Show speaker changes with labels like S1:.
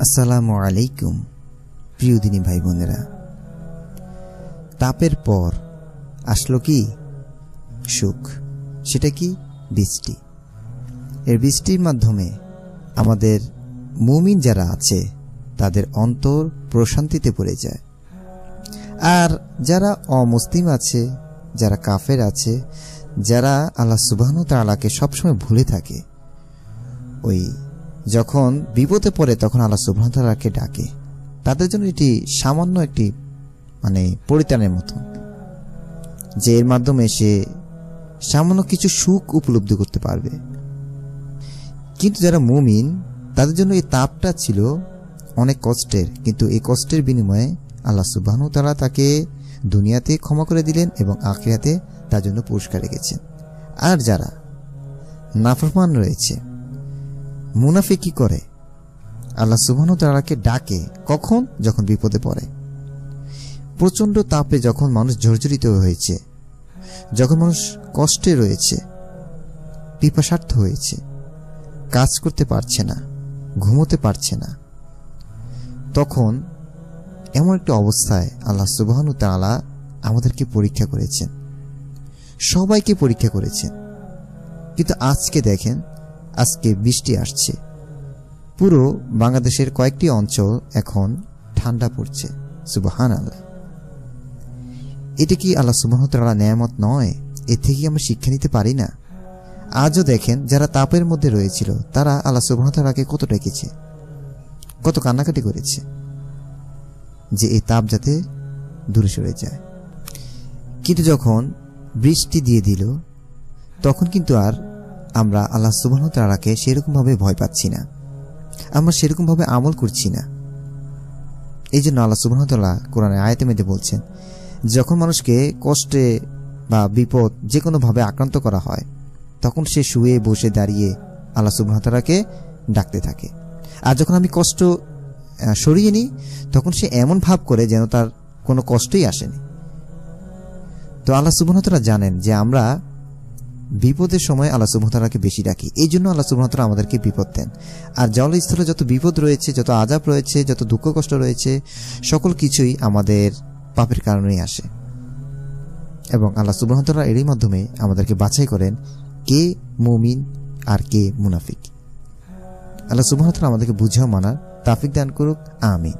S1: আসসালামু আলাইকুম, প্রিয় দিনী ভাই বোনেরা। তাপের পর আসলো কি? সুখ। সেটা কি? বৃষ্টি। এর বৃষ্টির মাধ্যমে আমাদের মুমিন যারা আছে, তাদের অন্তর প্রশান্তিতে পড়ে যায়। আর যারা অমুসলিম আছে, যারা কাফের আছে, যারা আল্লাহ সুবাহন তালাকে সবসময় ভুলে থাকে, ওই যখন বিপদে পড়ে তখন আল্লাহ সুবাহন তালাকে ডাকে। তাদের জন্য এটি সামান্য একটি মানে পরিত্রাণের মতো। যে এর মাধ্যমে সে সামান্য কিছু সুখ উপলব্ধি করতে পারবে। কিন্তু যারা মুমিন, তাদের জন্য এই তাপটা ছিল অনেক কষ্টের। কিন্তু এই কষ্টের বিনিময়ে আল্লাহ সুবাহনু তারা তাকে দুনিয়াতে ক্ষমা করে দিলেন এবং আখিরাতে তার জন্য পুরস্কার রেখেছেন। আর যারা নাফরমান রয়েছে মুনাফি কি করে? আল্লাহ সুবাহনু তারাকে ডাকে কখন? যখন বিপদে পড়ে। প্রচণ্ড তাপে যখন মানুষ জর্জরিত হয়েছে, যখন মানুষ কষ্টে রয়েছে, পিপাসার্থ হয়েছে, কাজ করতে পারছে না, ঘুমোতে পারছে না, তখন এমন একটা অবস্থায় আল্লাহ সুবাহনু তালা আমাদেরকে পরীক্ষা করেছেন। সবাইকে পরীক্ষা করেছেন। কিন্তু আজকে দেখেন আজকে বৃষ্টি আসছে। পুরো বাংলাদেশের কয়েকটি অঞ্চল এখন ঠান্ডা পড়ছে। সুবাহান আল্লাহ এটা কি আল্লাহ সুবাহতালা নেয়ামত নয়? এ থেকে আমরা শিক্ষা নিতে পারি না। আজও দেখেন, যারা তাপের মধ্যে রয়েছিল, তারা আল্লাহ সুবাহতালাকে কত ডেকেছে, কত কান্নাকাটি করেছে, যে এই তাপ যাতে দূরে সরে যায়। কিন্তু যখন বৃষ্টি দিয়ে দিল, তখন কিন্তু আর আমরা আল্লাহ সুবাহতালাকে সেরকমভাবে ভয় পাচ্ছি না। আমরা সেরকমভাবে আমল করছি না। এই জন্য আল্লাহ সুবাহতাল্লাহ কোরআনে আয়তে মেদে বলছেন, যখন মানুষকে কষ্টে বা বিপদ যে কোনোভাবে আক্রান্ত করা হয়, তখন সে শুয়ে বসে দাঁড়িয়ে আল্লাহ সুবাহতালাকে ডাকতে থাকে। আর যখন আমি কষ্ট সরিয়ে নিই, তখন সে এমন ভাব করে যেন তার কোনো কষ্টই আসেনি। তো আল্লাহ সুবাহতালা জানেন যে আমরা বিপদের সময় আল্লাহ সুবহতালাকে বেশি ডাকি। এই জন্য আল্লাহ সুবহতালা আমাদেরকে বিপদ দেন। আর জলস্থলে যত বিপদ রয়েছে, যত আজাব রয়েছে, যত দুঃখ কষ্ট রয়েছে, সকল কিছুই আমাদের পাপের কারণেই আসে। এবং আল্লাহ সুবহতালা এরই মাধ্যমে আমাদেরকে বাছাই করেন কে মুমিন আর কে মুনাফিক। আল্লাহ সুবহতালা আমাদেরকে বুঝাও, মানার, তাফিক দান করুক। আমিন।